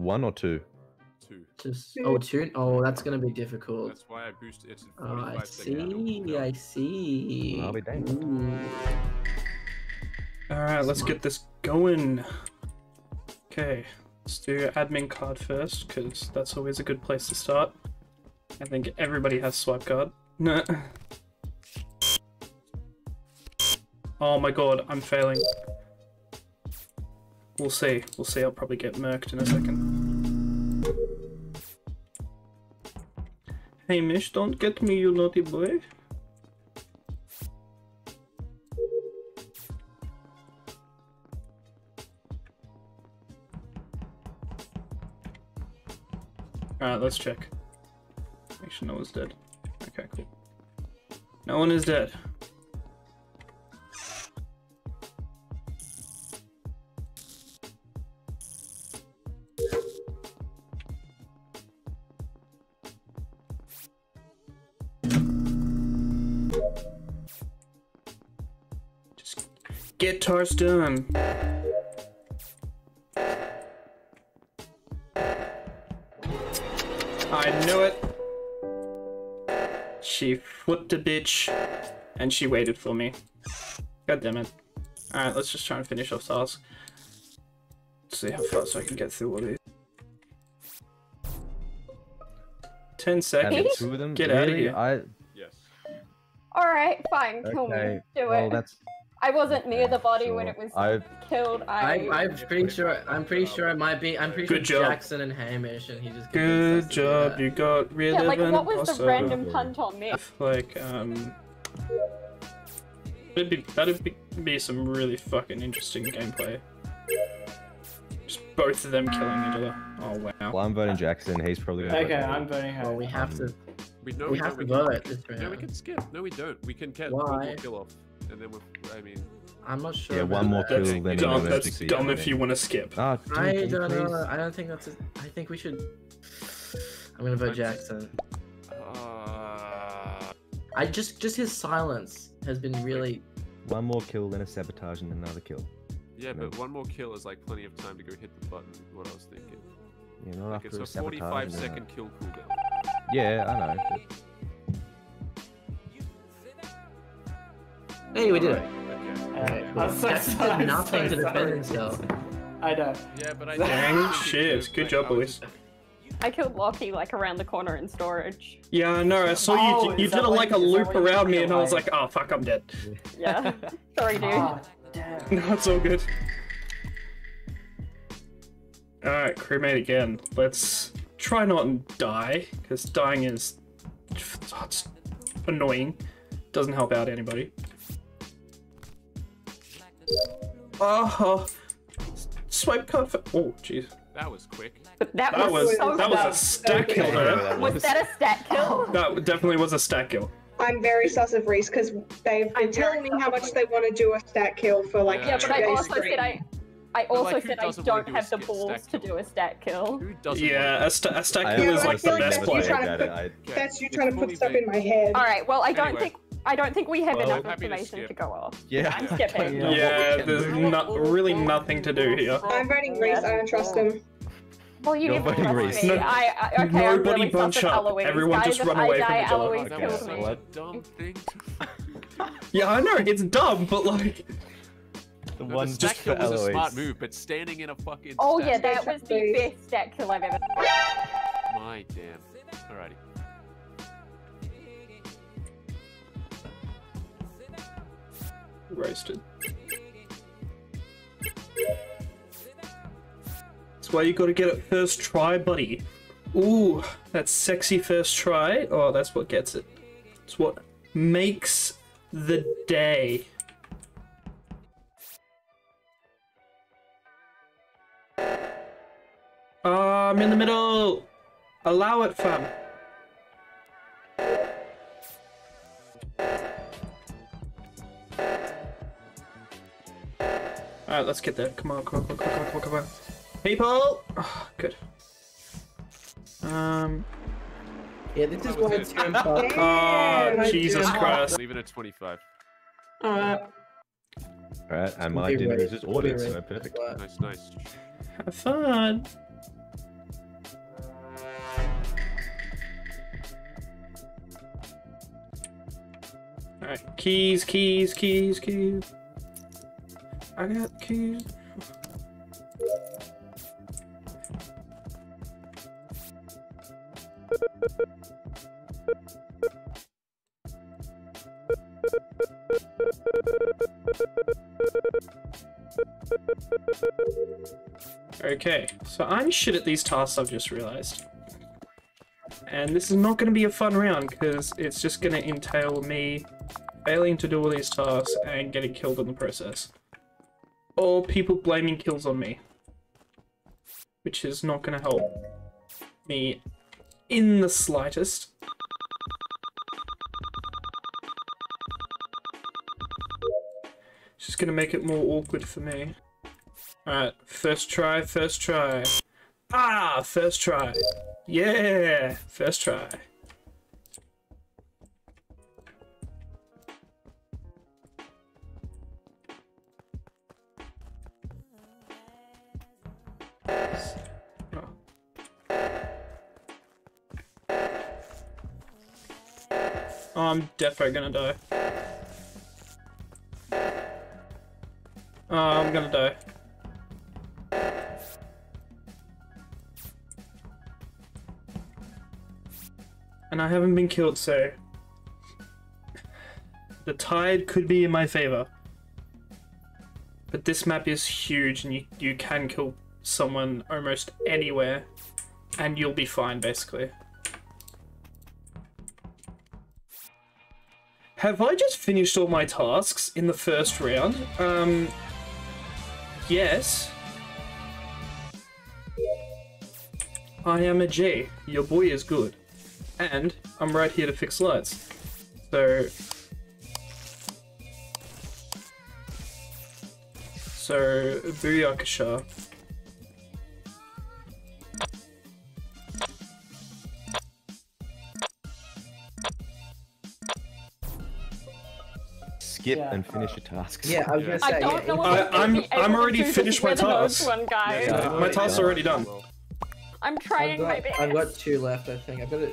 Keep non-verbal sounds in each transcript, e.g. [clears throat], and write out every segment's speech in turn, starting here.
one or two? Two. Just oh, tune. Oh, that's gonna be difficult. That's why I boosted it to Oh, I see. interval. I see. I'll be dang. All right, let's get this going. Okay, let's do admin card first because that's always a good place to start. I think everybody has swipe card. No. [laughs] Oh my god, I'm failing. We'll see. We'll see. I'll probably get murked in a second. Hey, Mish, don't get me, you naughty boy. Alright, let's check. Make sure no one's dead. Okay, cool. No one is dead. Get Tars done. Um. I knew it. She flipped a bitch, and she waited for me. God damn it. Alright, let's just try and finish off task. See how fast I can get through all these. Ten seconds. two of them. Get outta Really? here. I Yes. All right, fine, kill okay. me. Do well, it. that's I wasn't near the body when it was I've killed. I. I, I'm pretty sure. I'm pretty sure it might be. I'm pretty Good sure job. Jackson and Hamish, and he just. good convinced us to do job. You got rid yeah, of like an what was the random punt on me? Like, um, it'd be that'd be, be some really fucking interesting gameplay. Just both of them killing each other. Oh wow. well, I'm voting Jackson. He's probably gonna. Okay, vote I'm voting her. Well, we have to. We know We we, have don't, to we vote can, this No, we can skip. No, we don't. We can get one Why? more kill off, and then we're. I mean, I'm not sure. Yeah, one more that. kill That's than an dumb. That's emergency. dumb I if you want to skip. Ah, dude, I don't know. please? I don't think that's. A, I think we should. I'm gonna vote Jackson. uh, I just just his silence has been really. One more kill, then a sabotage, and another kill. yeah, No. but one more kill is like plenty of time to go hit the button. What I was thinking. Yeah, not Like after it's a a sabotage. 45 a- second kill cooldown. Yeah, I know. but- Hey, we did it. Okay. Alright, Well, I'm so Jackson sorry, did nothing so to defend sorry. himself. I know. Yeah, but I. [laughs] Dang shit, good job, boys. I killed Lockie like around the corner in storage. Yeah, I know. I saw Oh, you. You did a, like a loop around me, and I was like, "Oh fuck, I'm dead." Yeah. [laughs] Sorry, dude. Oh, [laughs] damn. No, it's all good. All right, crewmate again. Let's try not and die, because dying is oh, it's annoying. Doesn't help out anybody. Oh, swipe card for. Oh, jeez. That was quick. But that, That was so that was a dumb. stack kill Whatever there. that Was that a stack kill? Oh. That definitely was a stack kill. I'm very sus of Reese because they've been telling me how much they want to do a stack kill for like Yeah, Yeah, but I days also straight. said I. I also like, said I don't do have the balls to do a stack kill. Who doesn't? Yeah, want a, sta a stack kill is like the like best that's play. you trying to at it. put- Okay, That's you trying to put stuff baked. in my head. All right. Well, I don't Anyway. think I don't think we have Well, enough happy to information to go off. yeah. I'm skipping. Yeah. Yeah, there's not really nothing to do here. I'm voting Reese. I don't trust him. Well, you You're didn't voting trust Reese. me. No- I, I okay. nobody really bunch up. Eloise. Everyone Guys, just run I away from die, each other. Eloise That Okay, was kills me. dumb thing. [laughs] Yeah, I know it's dumb, but like, The No, one the stack just kill for was a smart move, but standing in a fucking. Oh stack- yeah, that was the best stack kill I've ever. My damn. Alrighty. roasted. That's why you gotta get it first try, buddy. Ooh, that sexy first try. Oh, that's what gets it. It's what makes the day. I'm in the middle. Allow it, fam. Alright, let's get there. Come on, come on, come on, come on, come on, come on. People! Oh, good. Um. Yeah, this is That why it's it. too fast. Oh, Jesus. Christ. Leave it at 25. Alright. Alright, and my be dinner is just ordered, so perfect. Nice, nice. Have fun. Keys, keys, keys, keys. I got keys. Okay, so I'm shit at these tasks I've just realized. And this is not going to be a fun round because it's just going to entail me failing to do all these tasks and getting killed in the process. Or people blaming kills on me. Which is not going to help me in the slightest. It's just going to make it more awkward for me. Alright, first try, first try. Ah, first try. Yeah, first try. Oh, I'm defo gonna die. Oh, I'm gonna die. And I haven't been killed, so the tide could be in my favor. But this map is huge and you, you can kill someone almost anywhere and you'll be fine basically. Have I just finished all my tasks in the first round? Um, yes. I am a G. Your boy is good. And I'm right here to fix lights. So... So, Booyakasha. Skip Yeah. and finish your tasks. Yeah, I was gonna [laughs] say. I don't know I, I'm gonna I'm- be I'm already finished my the nose task. One guy. Yeah. My task's already done. I'm I've trying my best. I've got two left, I think. I've got to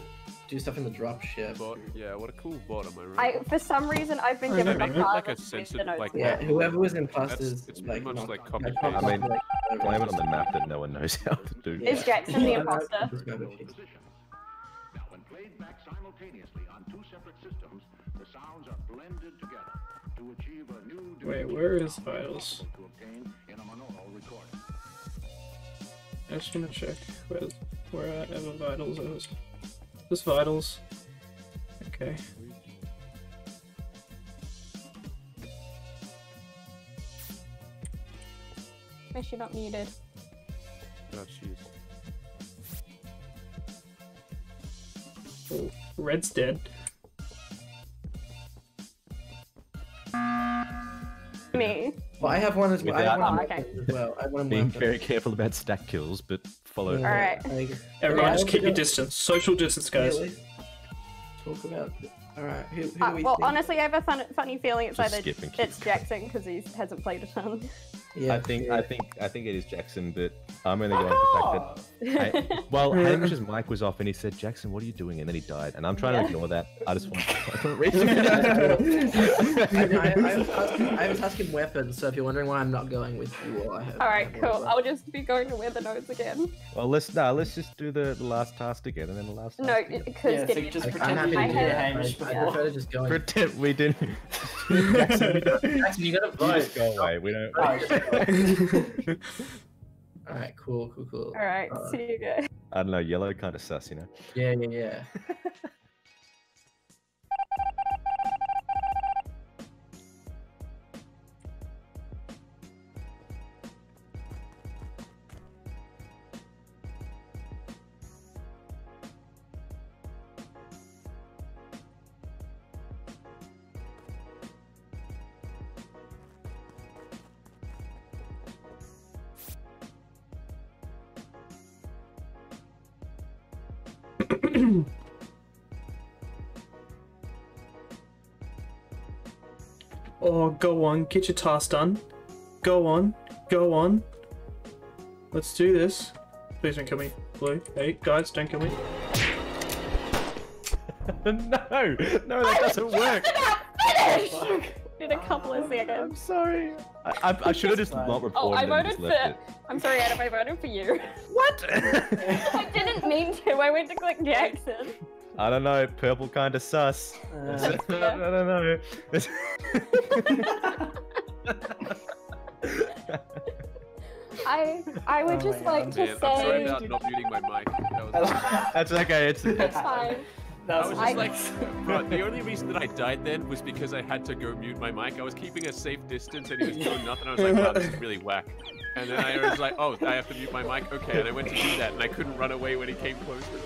do stuff in the drop ship. Bot, yeah, what a cool bot, am I I, right? for some reason, I've been I given know, the man. power Like a to use censored, like- Yeah, again. whoever was That's- imposters, it's like, pretty much not- like I copy paste. I mean, up, like, Blame it on the map that no one knows how to do. Yeah. Is Jackson the Yeah, imposter? just grab a piece. Now, when played back simultaneously on two separate systems, the sounds are blended together to achieve a new Wait, where is not Vitals? possible to obtain in a monaural recording. I just want to check where where Ever Vitals is. This Vitals. Okay. Is she not muted? Oh, jeez. Oh, Red's dead. Me. Well, I have one as well. I have Without- one Oh, okay. as well. I have one Being weapon. very careful about stack kills, but follow. Yeah, Alright. I- Everyone, Yeah, just keep your also- distance. Social distance, guys. Really? Talk about. Alright, who, who Uh, do we well, think? honestly, I have a fun, funny feeling it's Just either skip and keep it's Jackson because he hasn't played a ton. [laughs] yeah, I think yeah. I think I think it is Jackson, but I'm only going for the fact that I, well, [laughs] Hamish's mic was off and he said, "Jackson, what are you doing?" And then he died, and I'm trying Yeah. to ignore that. I just want. I want I, know, I, I, was I was asking weapons, so if you're wondering why I'm not going with you, all I have. All right, I have cool. I'll just be going to wear the nose again. well, let's no, let's just do the, the last task again, and then the last. No, because Yeah, so just pretend I'm you happy to I do did that. I, Hamish I before. prefer to just go. Pretend we didn't. Jackson, [laughs] Jackson, you gotta You vote. just go away. We don't. All right, cool, cool, cool. All right, Uh, see you guys. I don't know. Yellow kind of sus, you know. Yeah, yeah, yeah. [laughs] [clears throat] Oh, go on, get your task done. Go on, go on. Let's do this. Please don't kill me, Blue. Hey, guys, don't kill me. [laughs] no, no, that doesn't work. [laughs] finished! In a couple of seconds. I'm sorry. I, I, I should have just fine. not Oh, reported I voted just left for. I'm sorry, Adam. I voted for you. [laughs] What? I didn't mean to. I went to click Jackson. I don't know. Purple kind of sus. Uh, [laughs] I don't know. [laughs] I I would Oh just like God. to Man, I'm sorry say about not muting my mic. That I was That's okay. It's, it's fine. That I was was I- just like, [laughs] [laughs] bro, the only reason that I died then was because I had to go mute my mic. I was keeping a safe distance and he was doing nothing. I was like, wow, this is [laughs] really whack. And then I was like, oh, I have to mute my mic. Okay, and I went to do that and I couldn't run away when he came close to me.